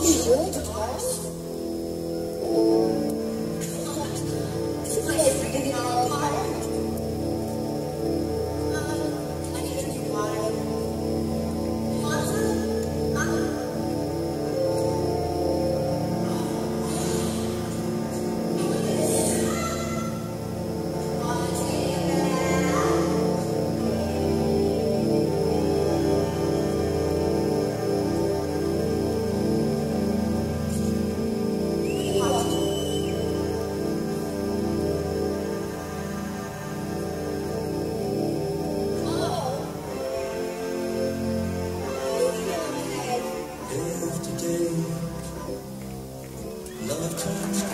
Really depressed. Night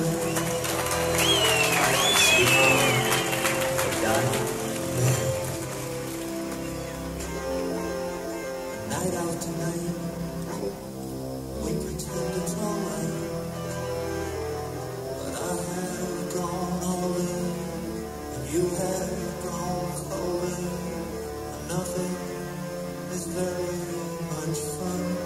after night, we pretend it's alright. But I have all in, and you have gone colder. And nothing is very much fun